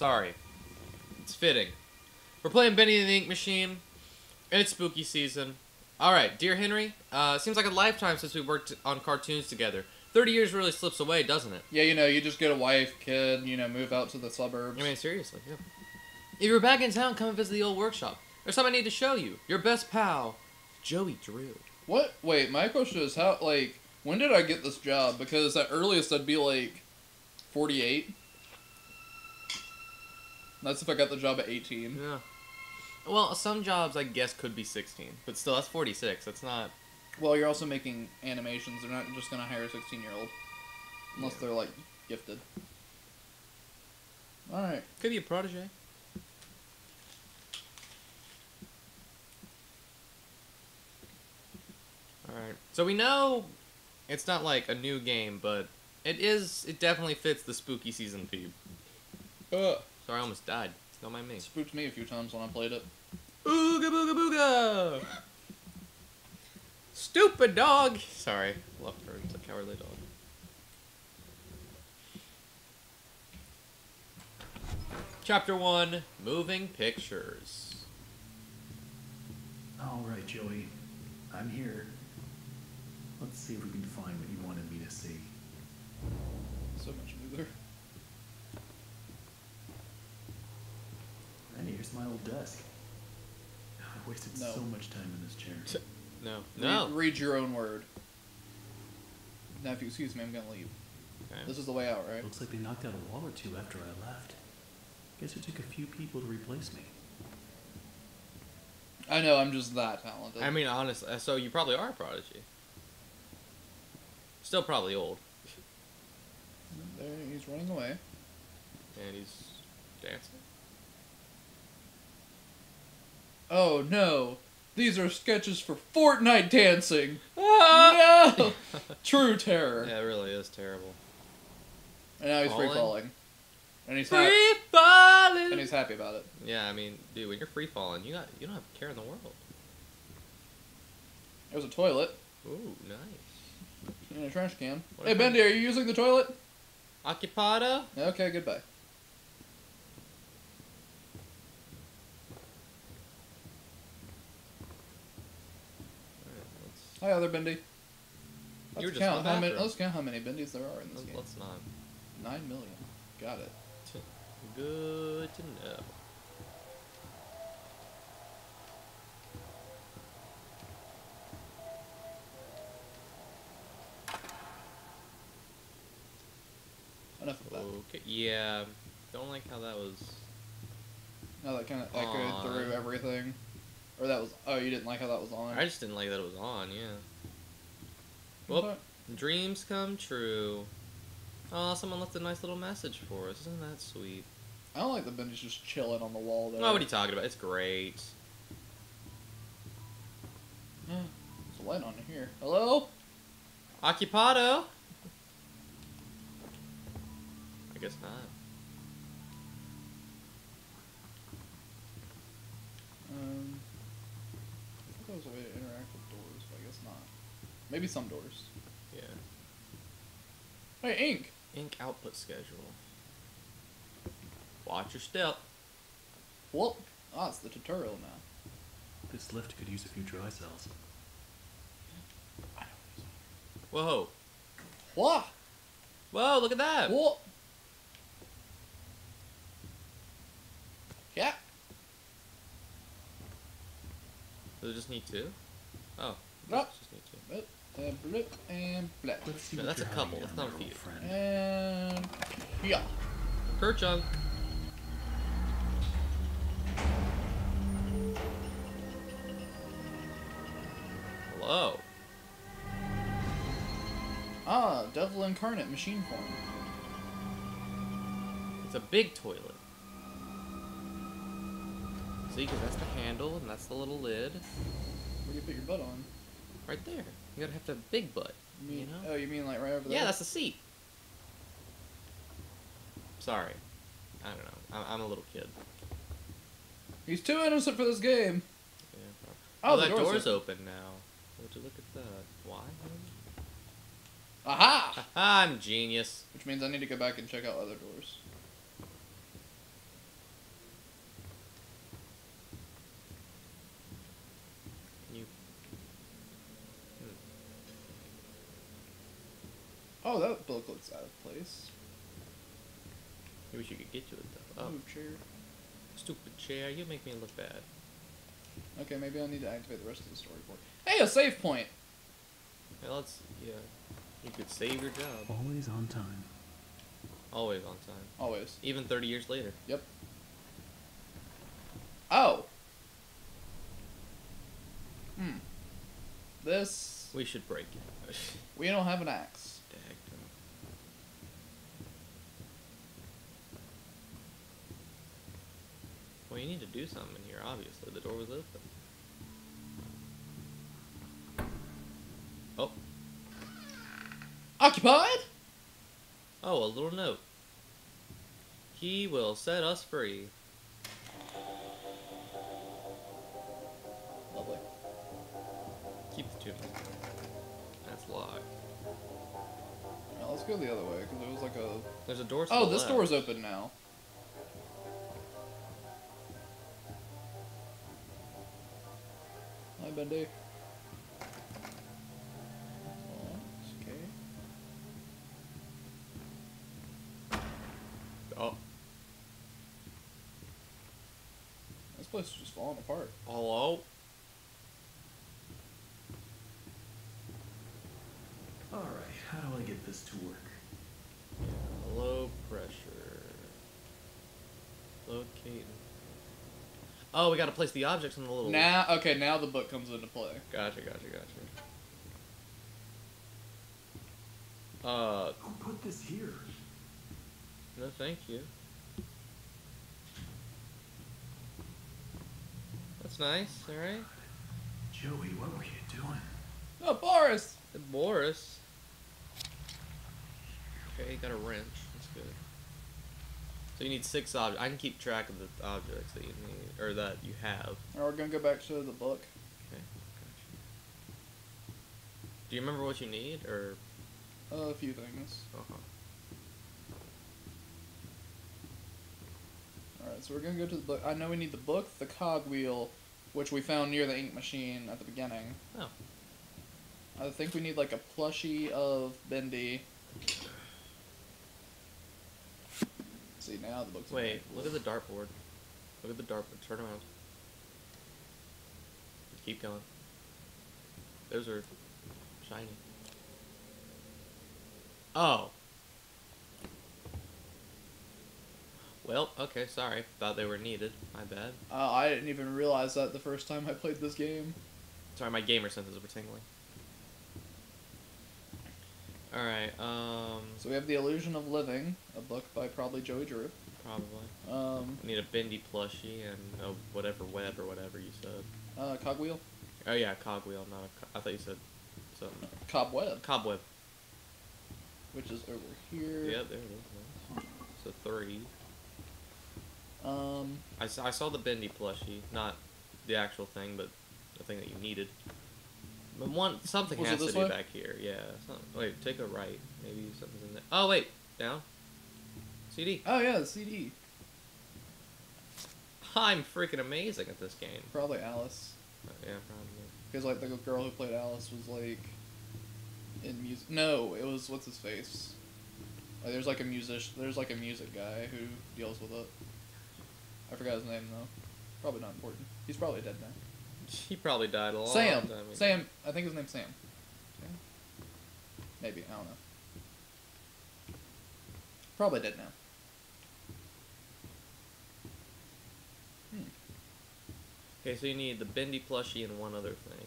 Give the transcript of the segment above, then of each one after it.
Sorry. It's fitting. We're playing Bendy the Ink Machine, and it's spooky season. All right, dear Henry. Uh, seems like a lifetime since we worked on cartoons together. Thirty years really slips away, doesn't it? Yeah, you know, you just get a wife, kid, you know, move out to the suburbs. I mean, seriously, yeah. If you're back in town, come and visit the old workshop. There's something I need to show you. Your best pal, Joey Drew. what? Wait, my question is how, like, when did I get this job? Because at earliest I'd be like 48. That's if I got the job at 18. Yeah. Well, some jobs I guess could be 16, but still, that's 46. That's not. Well, you're also making animations. They're not just gonna hire a 16 year old, unless Yeah. they're like gifted. All right. Could be a protege. Alright. So we know it's not like a new game, but it is. It definitely fits the spooky season theme. Uh, Sorry, I almost died. Don't mind me. it spooked me a few times when I played it. Ooga booga booga! Stupid dog! Sorry, left her. It's a cowardly dog. Chapter 1 Moving Pictures. All right, Joey. I'm here. Let's see if we can find what you wanted me to see. So much smoother. And here's my old desk. I wasted No. so much time in this chair. No. Read- No. Read, your own word. Now, if you excuse me, I'm gonna leave. Okay. This is the way out, right? Looks like they knocked out a wall or two after I left. Guess it took a few people to replace me. I know. I'm just that talented. I mean, honestly, uh, so you probably are a prodigy. Still probably old. there he's running away. And he's dancing. Oh no! These are sketches for Fortnite dancing. Ah! No! True terror. Yeah, it really is terrible. And now he's free Falling? falling. And he's happy. Free falling! And he's happy about it. Yeah, I mean, dude, when you're free falling, you got you don't have a care in the world. It was a toilet Ooh, nice. and a trash can. What hey Bendy, are you using the toilet? Occupado? Okay, goodbye. Alright, let's, Oh, Hi, other Bendy. Let's You were just count how many. Let's count how many Bendies there are in this let's, game. let's not. Nine million. Got it. Good to know. Enough of that. Okay, yeah. Don't like how that was. Now that kind of echoed through everything. Or that was. Oh, you didn't like how that was on. I just didn't like that it was on, yeah. Well, dreams come true. Oh, someone left a nice little message for us. Isn't that sweet? I don't like the Bendy's just chilling on the wall there. Oh, what are you talking about? It's great. There's a light on here. Hello? Occupado? I guess not. I thought there was a way to interact with doors, but I guess not. Maybe some doors. Yeah. Hey, Ink! Ink output schedule. Watch your step. Well, ah, it's the tutorial now. This lift could use a few dry cells. Whoa. What? Whoa, look at that. What? Does it just need two? Oh. Nope. Just need two. Blip, uh, blip, and blip. Let's see No, that's a couple, that's not a there, few. old friend. And yeah. Kerchunk. Hello. Ah, devil incarnate machine form. It's a big toilet. See, because that's the handle and that's the little lid. Where do you put your butt on? Right there. You gotta have to have a big butt. You mean, You know? Oh, you mean like right over there? Yeah, that's the seat. Sorry. I don't know. I'm, I'm a little kid. He's too innocent for this game. Yeah. Oh, Oh, the that door's door's open. open now. Would you look at that? Why? Aha! I'm genius. Which means I need to go back and check out other doors. Oh, that book looks out of place. Maybe we could get to it though. Oh, Move chair. stupid chair! You make me look bad. Okay, maybe I'll need to activate the rest of the storyboard. Hey, a save point. Well, let's yeah. You could save your job. Always on time. Always on time. Always. Even 30 years later. Yep. Oh. Hmm. This We should break it. we don't have an axe. Well, you need to do something in here, obviously. The door was open. Oh. Occupied. Oh, a little note. He will set us free. Lovely. Keep the tune. That's locked. Now let's go the other way because there was like a. There's a door to Oh, the this left. door's open now. Hi, Bendy. Okay. Oh, This place is just falling apart. hello? Alright, how do I get this to work? Yeah, Low pressure. Locating. Oh, we gotta place the objects on the little. Now, okay, now the book comes into play. Gotcha, gotcha, gotcha. Uh, Who put this here? no, thank you. That's nice. All right. Joey, what were you doing? Oh, Boris! Hey, Boris. Okay, got a wrench. That's good. So you need six objects. I can keep track of the objects that you need, or that you have. Now we're gonna go back to the book. Okay. Do you remember what you need, or? Uh, a few things. Uh-huh. Alright, so we're gonna go to the book. I know we need the book, the cogwheel, which we found near the ink machine at the beginning. Oh. I think we need like a plushie of Bendy. See now the book's Wait, look at the dartboard. Look at the dartboard. Turn around. Keep going. Those are shiny. Oh. Well, okay, sorry. Thought they were needed. My bad. Uh, I didn't even realize that the first time I played this game. Sorry, my gamer senses were tingling. Alright, um, So we have The Illusion of Living, a book by probably Joey Drew. probably. Um, I need a bendy plushie and a whatever web or whatever you said. uh, Cogwheel, Oh yeah, cogwheel, not a. Co- I thought you said something. Cobweb, Cobweb. which is over here. Yep, there it is. So three. Um, I saw, I saw the bendy plushie, not the actual thing, but the thing that you needed. But one something Was has to this be way? back here. Yeah. Some, wait, take a right. Maybe something's in there. Oh wait, down. CD. oh yeah, the CD. I'm freaking amazing at this game. Probably Alice. Uh, yeah, probably. Because like the girl who played Alice was like in music. No, it was what's his face. Like, there's like a musician. There's like a music guy who deals with it. I forgot his name though. Probably not important. He's probably dead now. He probably died a long Sam. time ago. Sam. I think his name's Sam. Maybe I don't know. Probably dead now. Hmm. Okay, so you need the bendy plushie and one other thing.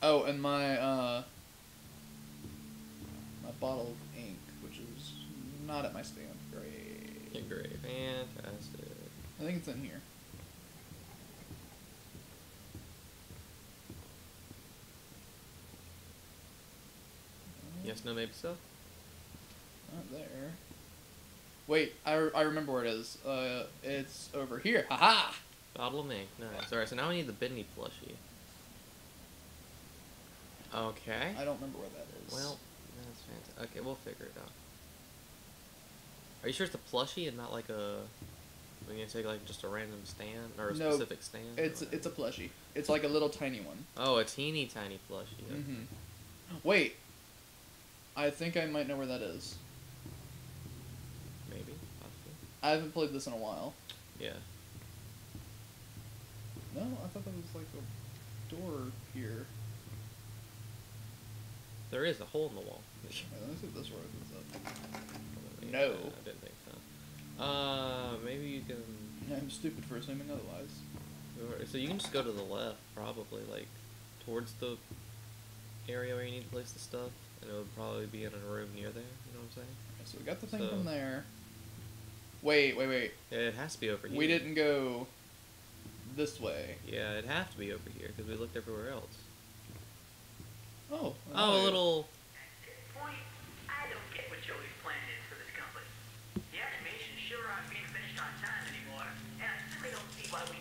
Oh, and my uh, my bottle of ink, which is not at my stand. Great. Yeah, great. Fantastic. I think it's in here. Yes, no, maybe so. Not there. Wait, I, I remember where it is. Uh, it's over here. Haha. Bottle of ink. Nice. Alright, so now we need the bendy plushie. Okay. I don't remember where that is. Well, that's fantastic. Okay, we'll figure it out. Are you sure it's a plushie and not like a? We're gonna take like just a random stand or a No, specific stand. it's it's a plushie. It's like a little tiny one. Oh, a teeny tiny plushie. okay. hmm Wait, I think I might know where that is. Maybe. Possibly. I haven't played this in a while. Yeah. No, I thought that was like a door here. There is a hole in the wall. Wait, let me see if this is up. No. I didn't think so. Uh, maybe you can. Yeah, I'm stupid for assuming otherwise. So you can just go to the left, probably like towards the area where you need to place the stuff, and it would probably be in a room near there. You know what I'm saying? Okay, so we got the thing So- from there. Wait, wait, wait. It has to be over here. We didn't go this way. Yeah, it'd have to be over here because we looked everywhere else. Oh. Oh, a little. At this point, I don't get what Joey's plan is for this company. The animations sure aren't being finished on time anymore, and I simply don't see why we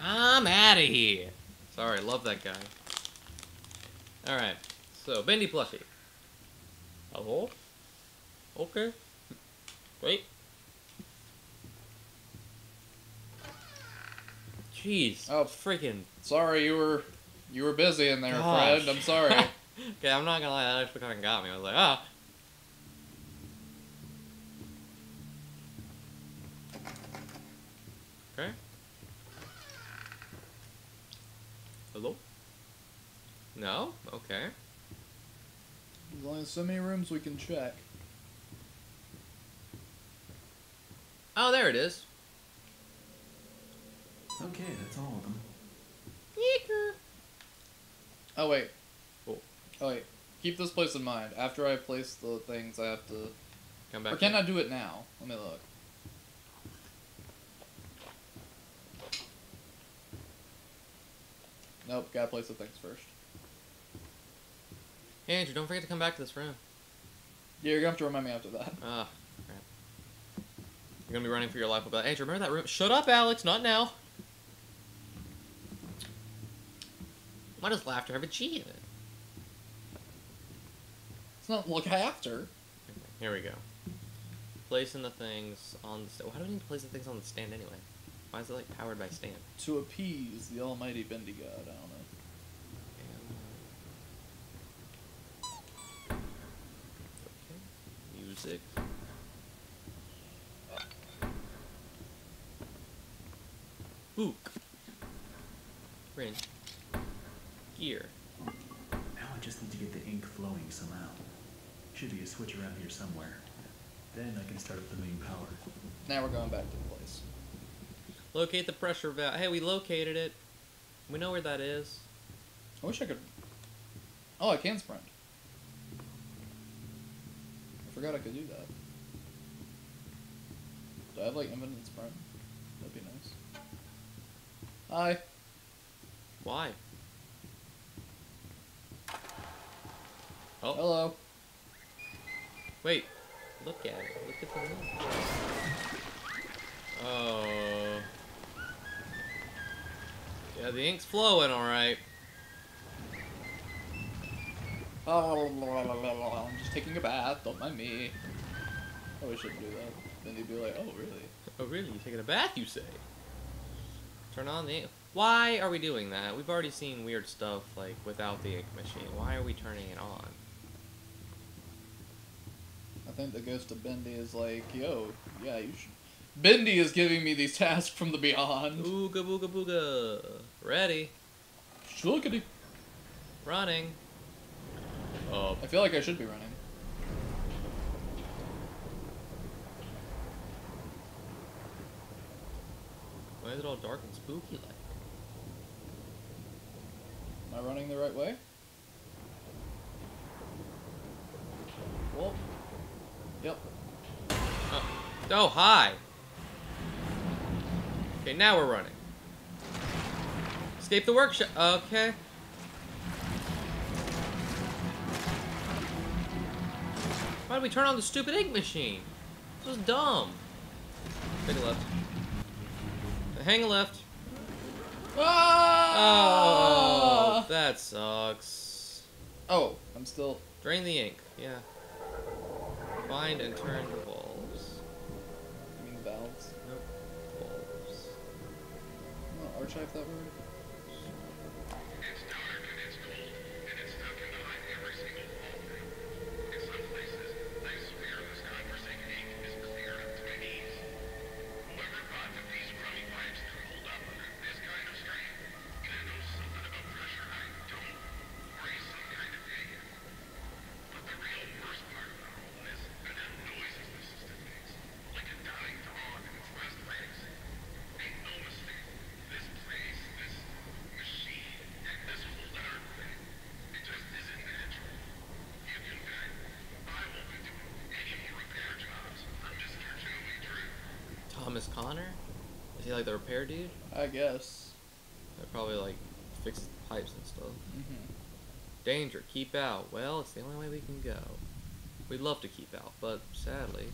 I'm out of here. Sorry, love that guy. All right, so Bendy plushie. Hello. Okay. Wait. Jeez. Oh. freaking. Sorry, you were you were busy in there, Gosh. friend. I'm sorry. okay, I'm not gonna lie. That actually kind of got me. I was like, ah. Okay. Hello? No? Okay. There's only so many rooms we can check. Oh, there it is. Okay, that's all of them. Oh wait. Cool. Oh wait. Keep this place in mind. After I place the things, I have to. Come back. Or can I do it now? Let me look. Nope. Gotta place the things first. Hey, Andrew, don't forget to come back to this room. Yeah, you're gonna have to remind me after that. Ah, crap. You're gonna be running for your life about Andrew, remember that room? Shut up, Alex, not now. Why does laughter have a G in it? It's not look after. Okay, here we go. Placing the things on the stand. Why do we need to place the things on the stand anyway? Why is it like powered by stand? To appease the almighty Bendy God. I don't know. And, okay. Music. Book. Ring. Gear. Now I just need to get the ink flowing somehow. Should be a switch around here somewhere. Then I can start up the main power. Now we're going back to the place. Locate the pressure valve. Hey, we located it. We know where that is. I wish I could. Oh, I can sprint. I forgot I could do that. Do I have like infinite sprint? That'd be nice. Hi. Why? Oh, Hello. wait. Look at it. Look at the moon. Oh. Yeah, the ink's flowing, alright. Oh, I'm just taking a bath. Don't mind me. Oh, Probably shouldn't do that. Then you'd be like, oh, really? Oh, really? You taking a bath, you say? Turn on the. Why are we doing that? We've already seen weird stuff, like, without the ink machine. Why are we turning it on? I think the ghost of Bendy is like, yo, yeah, you should. Bendy is giving me these tasks from the beyond. Ooga booga booga. Ready. Shlookity. Running. Oh, I feel like I should be running. why is it all dark and spooky like? Am I running the right way? Well, yep. Oh, oh hi. Okay, now we're running. Escape the workshop. Okay. Why did we turn on the stupid ink machine? This was dumb. Take a left. Hang a left. Ah! Oh, that sucks. Oh, I'm still. Drain the ink. Yeah. Find and turn the bulbs. I mean valves. Nope. Bulbs. No, archive that word. Like the repair dude? I guess. That probably like fixes pipes and stuff. Mm-hmm. Danger, keep out. Well, it's the only way we can go. We'd love to keep out, but sadly,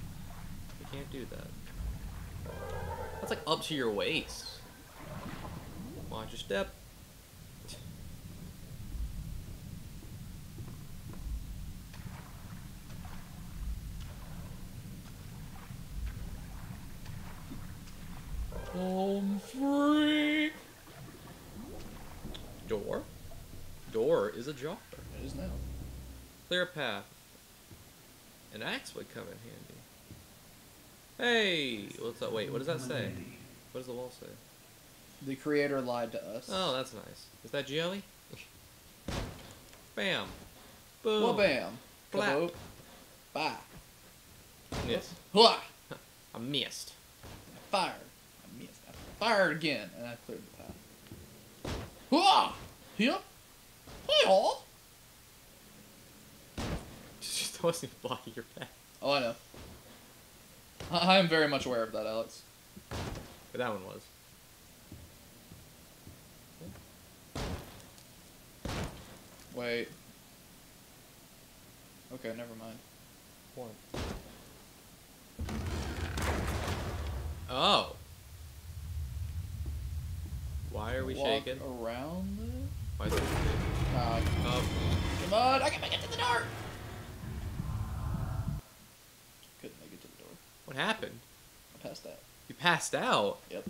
we can't do that. That's like up to your waist. Watch your step. Home free. Door? Door is ajar. It is now. Clear a path. An axe would come in handy. Hey! What's that? Wait, what does that say? What does the wall say? The creator lied to us. Oh, that's nice. Is that Joey? Bam. Boom. Well, bam. Flap. Kaboom. Bye. Yes. Hua! I missed. I fired. I fired again, and I cleared the path. Hua! Yep. Hey, Just wasn't blocking your path. Oh, I know. I I am very much aware of that, Alex. But that one was. Wait. Okay, never mind. One. Oh. Why are we Walk shaking? around this? Why is it? Nah, uh, Oh. come on, I can make it to the door! Couldn't make it to the door. What happened? I passed out. You passed out. Yep.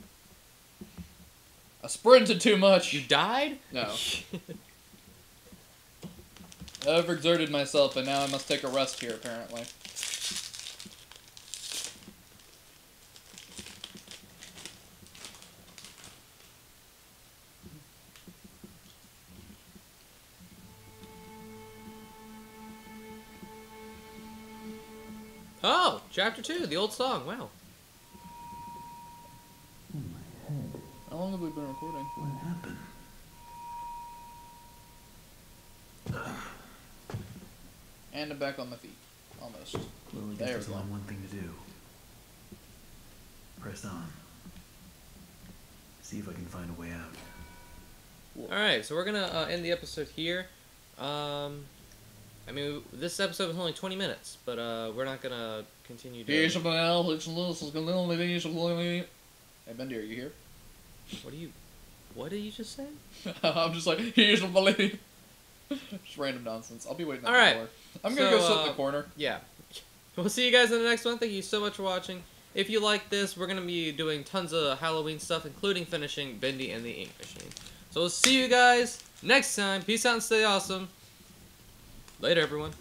I sprinted too much. You died? No. I overexerted myself, and now I must take a rest here, apparently. oh, chapter two, the old song. Wow. Oh, my head. How long have we been recording? What happened? And I'm back on my feet. Almost. Well, I guess There there's we go. only one thing to do. Press on. See if I can find a way out. All right, so we're gonna uh, end the episode here. Um, I mean, this episode was only 20 minutes, but uh, we're not gonna continue doing. Hey, Bendy, are you here? What do you? What did you just say? I'm just like, here's believe. Just random nonsense. I'll be waiting All right. the. I'm gonna So, go sit in uh, the corner. Yeah. We'll see you guys in the next one. Thank you so much for watching. If you like this, we're gonna be doing tons of Halloween stuff, including finishing Bendy and the Ink Machine. So we'll see you guys next time. Peace out and stay awesome. Later, everyone.